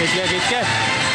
Avec la V4.